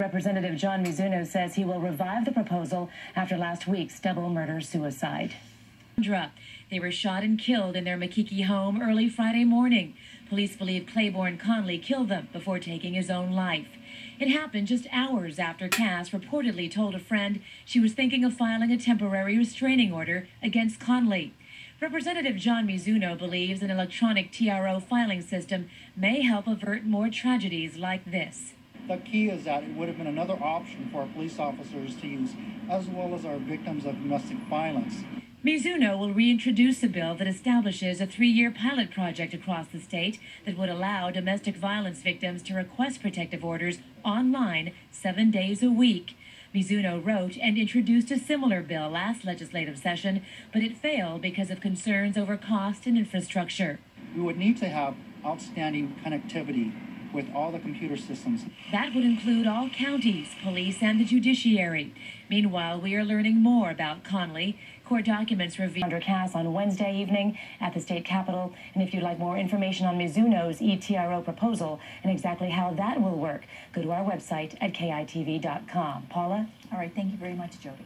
Representative John Mizuno says he will revive the proposal after last week's double murder suicide. They were shot and killed in their Makiki home early Friday morning. Police believe Claiborne Conley killed them before taking his own life. It happened just hours after Cass reportedly told a friend she was thinking of filing a temporary restraining order against Conley. Representative John Mizuno believes an electronic TRO filing system may help avert more tragedies like this. The key is that it would have been another option for our police officers to use, as well as our victims of domestic violence. Mizuno will reintroduce a bill that establishes a three year pilot project across the state that would allow domestic violence victims to request protective orders online seven days a week. Mizuno wrote and introduced a similar bill last legislative session, but it failed because of concerns over cost and infrastructure. We would need to have outstanding connectivity with all the computer systems. That would include all counties, police, and the judiciary. Meanwhile, we are learning more about Conley. Court documents reveal under Cass on Wednesday evening at the state capitol. And if you'd like more information on Mizuno's ETRO proposal and exactly how that will work, go to our website at kitv.com. Paula? All right, thank you very much, Jody.